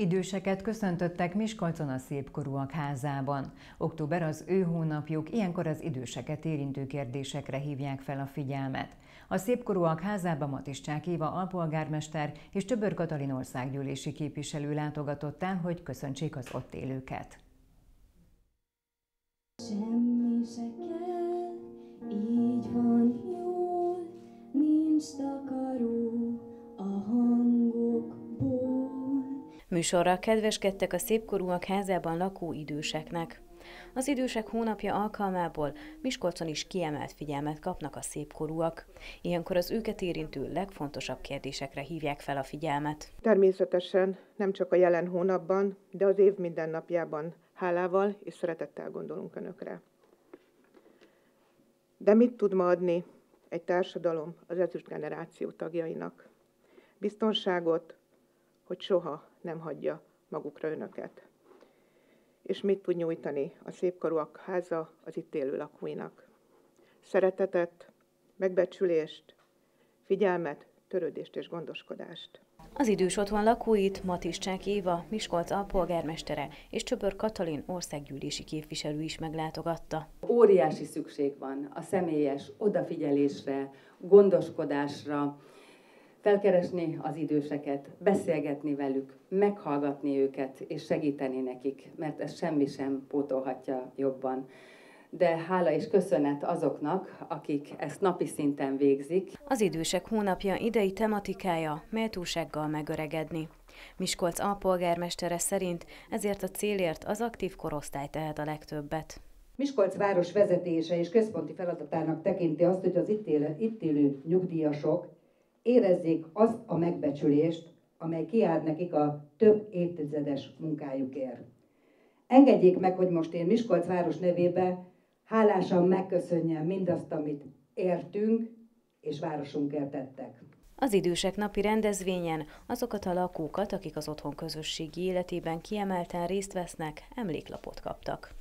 Időseket köszöntöttek Miskolcon a Szépkorúak házában. Október az ő hónapjuk, ilyenkor az időseket érintő kérdésekre hívják fel a figyelmet. A Szépkorúak házába Matiscsák Éva alpolgármester és Töbör Katalin országgyűlési képviselő látogatott el, hogy köszöntsék az ott élőket. Semmi se kell, így van jól, nincs takaró Műsorral kedveskedtek a szépkorúak házában lakó időseknek. Az idősek hónapja alkalmából Miskolcon is kiemelt figyelmet kapnak a szépkorúak. Ilyenkor az őket érintő legfontosabb kérdésekre hívják fel a figyelmet. Természetesen nem csak a jelen hónapban, de az év minden napjában hálával és szeretettel gondolunk Önökre. De mit tud ma adni egy társadalom az ezüst generáció tagjainak? Biztonságot, hogy soha nem hagyja magukra önöket. És mit tud nyújtani a szépkorúak háza az itt élő lakóinak? Szeretetet, megbecsülést, figyelmet, törődést és gondoskodást. Az idős otthon lakóit Matiscsák Éva, Miskolc alpolgármestere és Csöbör Katalin országgyűlési képviselő is meglátogatta. Óriási szükség van a személyes odafigyelésre, gondoskodásra, felkeresni az időseket, beszélgetni velük, meghallgatni őket és segíteni nekik, mert ez semmi sem pótolhatja jobban. De hála és köszönet azoknak, akik ezt napi szinten végzik. Az idősek hónapja idei tematikája méltósággal megöregedni. Miskolc alpolgármestere szerint ezért a célért az aktív korosztály tehet a legtöbbet. Miskolc város vezetése és központi feladatának tekinti azt, hogy az itt élő, itt élő nyugdíjasok érezzék azt a megbecsülést, amely kiáll nekik a több évtizedes munkájukért. Engedjék meg, hogy most én Miskolc város nevébe hálásan megköszönjem mindazt, amit értünk és városunkért tettek. Az idősek napi rendezvényen azokat a lakókat, akik az otthon közösségi életében kiemelten részt vesznek, emléklapot kaptak.